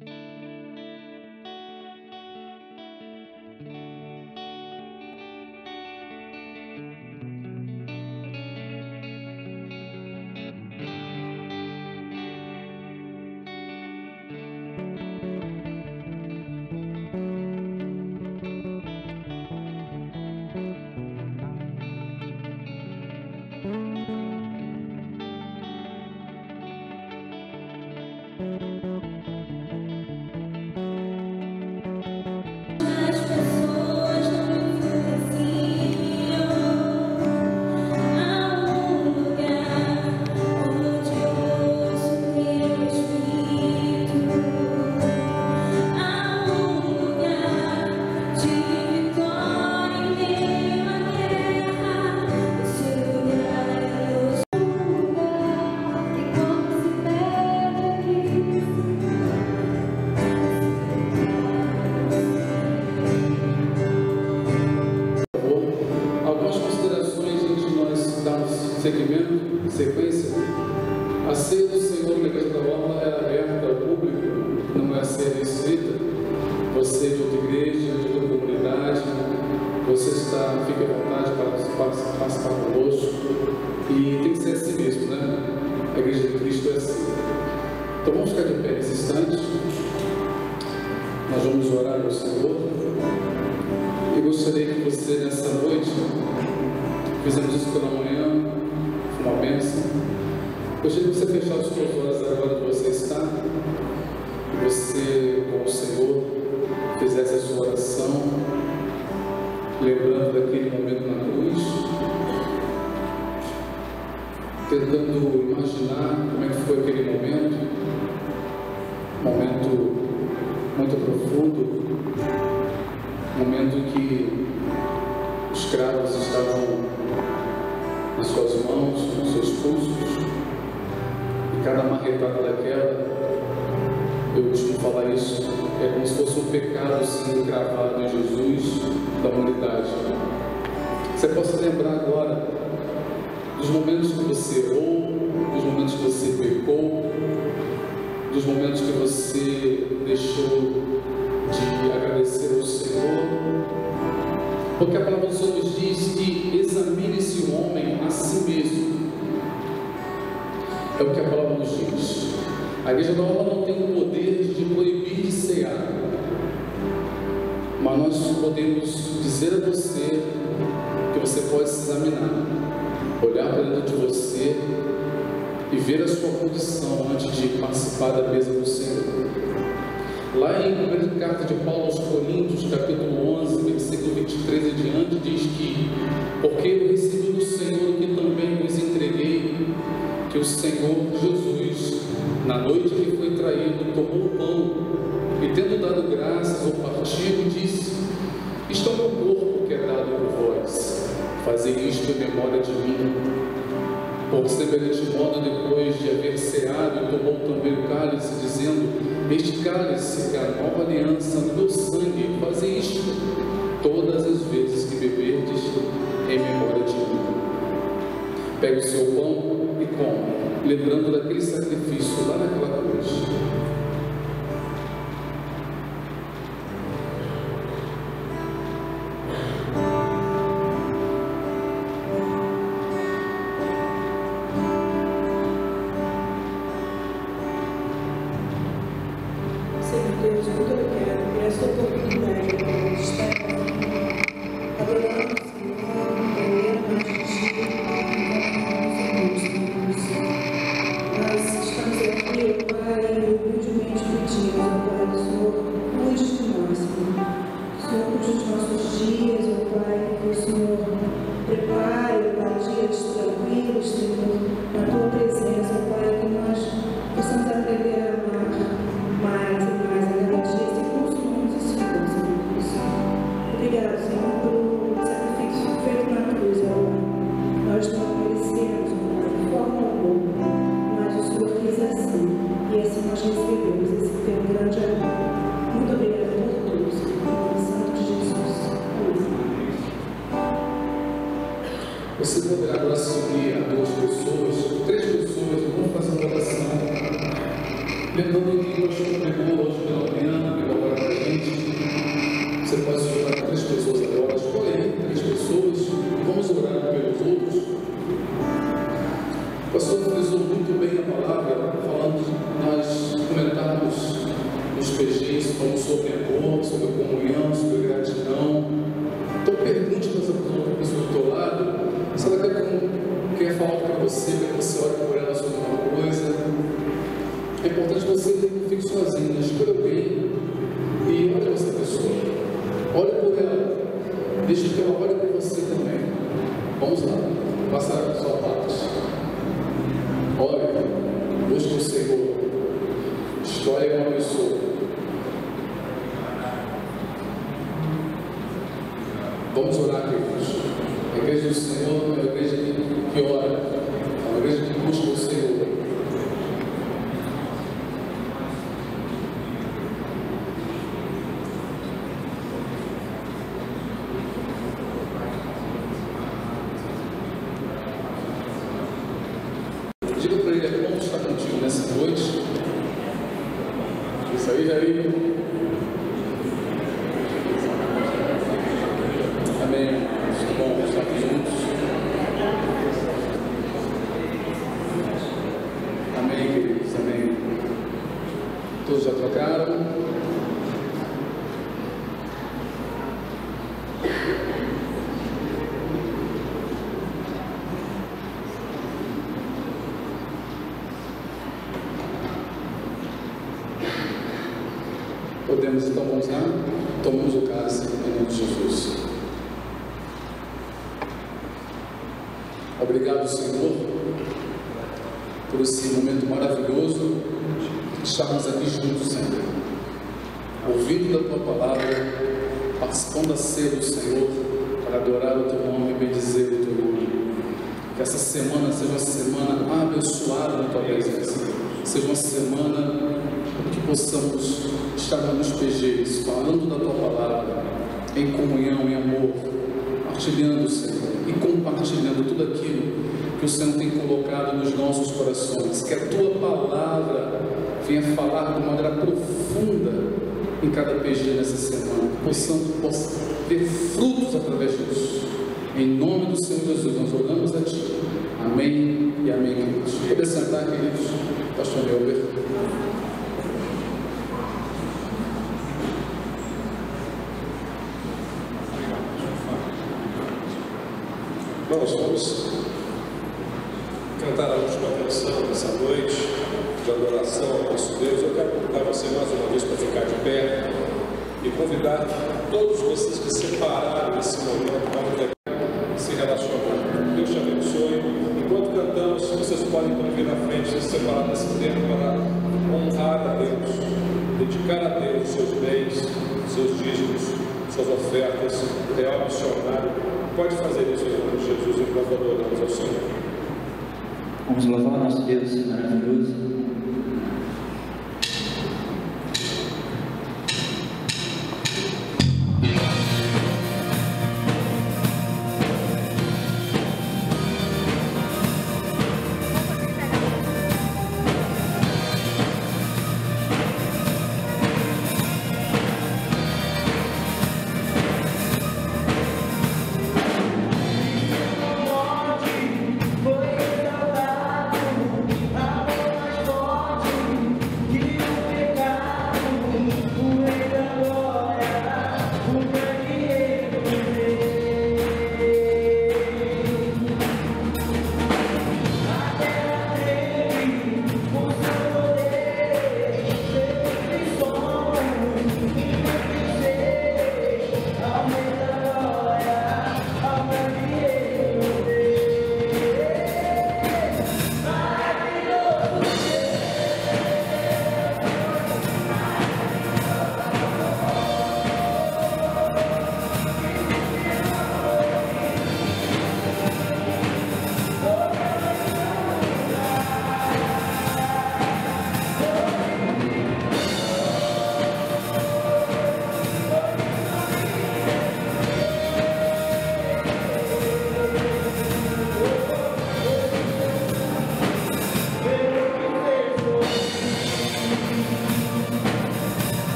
As Então vamos ficar de pé nesse instante. Nós vamos orar ao Senhor. Eu gostaria que você, nessa noite, fizemos isso pela manhã, uma bênção. Gostaria que você fechasse os seus olhos agora onde você está, e você, com o Senhor, fizesse a sua oração, lembrando daquele momento na cruz, tentando imaginar como é que momento em que os cravos estavam nas suas mãos, nos seus pulsos, e cada marretada daquela, eu costumo falar isso, é como se fosse um pecado sendo cravado em Jesus da humanidade. Você possa lembrar agora dos momentos que você errou, dos momentos que você pecou, dos momentos que você deixou de agradecer ao Senhor, porque a palavra do Senhor nos diz que examine-se o homem a si mesmo. É o que a palavra nos diz. A igreja da obra não tem o poder de proibir de cear, mas nós podemos dizer a você que você pode se examinar, olhar para dentro de você e ver a sua condição antes de participar da mesa do Senhor. Lá em 1 carta de Paulo aos Coríntios, capítulo 11, versículo 23 e diante, diz que, porque eu recebi do Senhor que também vos entreguei, que o Senhor Jesus, na noite que foi traído, tomou o pão e, tendo dado graças ao partido, disse: Isto é o meu corpo que é dado por vós, fazei isto em memória de mim. Por semelhante modo, depois de haver ceado, tomou também o cálice, dizendo: Este cálice é a nova aliança meu sangue, fazei isto todas as vezes que beberdes em memória de mim. Pegue o seu pão e coma, lembrando daquele sacrifício lá naquela cruz. Você poderá agora se unir a duas pessoas, três pessoas, vamos fazer uma oração. Lembrando que Deus pregou hoje pela manhã, pegou agora para a gente. Você pode se juntar três pessoas agora, escolhe três pessoas, vamos orar pelos outros. O pastor frisou muito bem a palavra, falando nós comentamos nos PGs, falando sobre amor, sobre comunhão. Igreja do Senhor uma igreja que ora. É uma igreja que busca o Senhor. Diga para ele, é bom estar contigo nessa noite. Isso aí, Jair. Amém. Muito bom juntos. Amém, queridos. Amém. Todos já trocaram? Podemos então vamos lá? Tomamos o cálice em nome de Jesus. Obrigado, Senhor, por esse momento maravilhoso de estarmos aqui juntos, Senhor, ouvindo da Tua palavra, participando da ceia do Senhor, para adorar o Teu nome e bendizer o Teu nome. Que essa semana seja uma semana abençoada na Tua presença, seja uma semana que possamos estar nos PGs, falando da Tua palavra, em comunhão, em amor, partilhando, Senhor, e compartilhando tudo aquilo que o Senhor tem colocado nos nossos corações. Que a Tua palavra venha falar de maneira profunda em cada PG nessa semana. Que possamos, possamos ver frutos através disso. Em nome do Senhor Jesus, nós oramos a Ti. Amém e amém, queridos. Poder sentar, queridos. Pastor Melber. Nós vamos cantar a última canção dessa noite de adoração ao nosso Deus. Eu quero convidar você mais uma vez para ficar de pé e convidar todos vocês que separaram esse momento para se relacionar. Deus te abençoe. Enquanto cantamos, vocês podem então vir na frente se separar desse tempo para honrar a Deus, dedicar a Deus seus bens, seus dízimos, suas ofertas, real missionário. Pode fazer isso em nome de Jesus enquanto adoramos ao Senhor. Vamos louvar nosso Deus maravilhoso.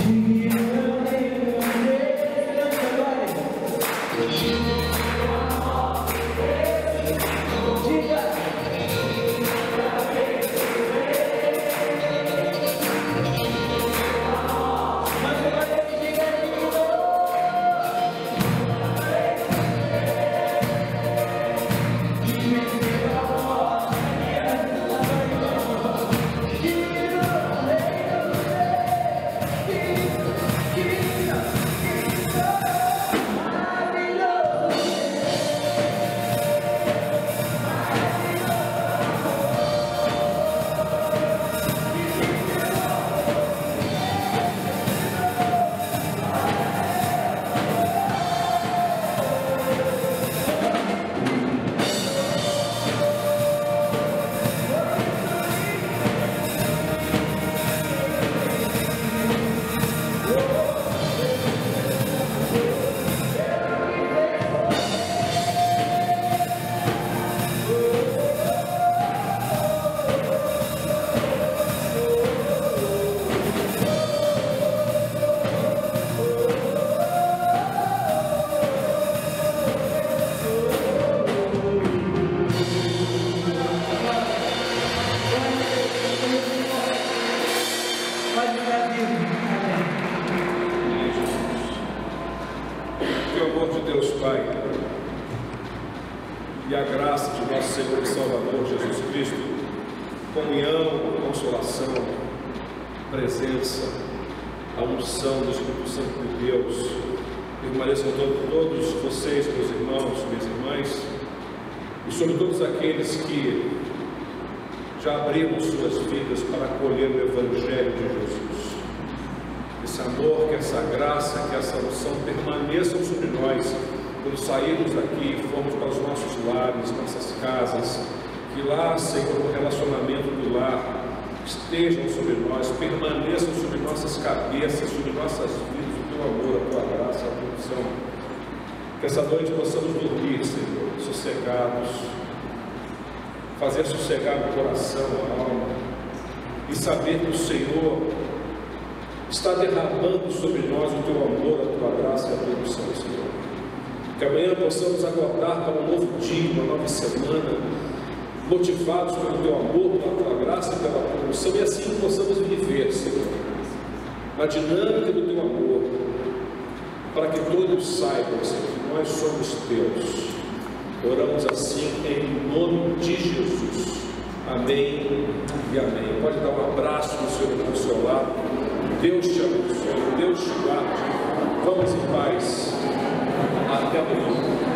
Amen. Pai e a graça de nosso Senhor e Salvador Jesus Cristo, comunhão, consolação, presença, a unção do Espírito Santo de Deus, permaneçam todo, todos vocês, meus irmãos, minhas irmãs, e sobre todos aqueles que já abriram suas vidas para acolher o Evangelho de Jesus. Esse amor, que essa graça, que essa unção permaneçam sobre nós quando sairmos daqui formos para os nossos lares, nossas casas, que lá, Senhor, o relacionamento do lar estejam sobre nós, permaneçam sobre nossas cabeças, sobre nossas vidas, o teu amor, a tua graça, a unção. Que essa noite possamos dormir, Senhor, sossegados, fazer sossegar o coração, a alma, e saber que o Senhor está derramando sobre nós o teu amor, a tua graça e a tua unção, Senhor. Que amanhã possamos acordar para um novo dia, uma nova semana, motivados pelo teu amor, pela tua graça pela tua e assim possamos viver, Senhor, na dinâmica do teu amor, para que todos saibam, Senhor, que nós somos teus. Oramos assim em nome de Jesus. Amém e amém. Pode dar um abraço no seu, no seu lado. Deus te abençoe, Deus te guarde. Vamos em paz. Até amanhã.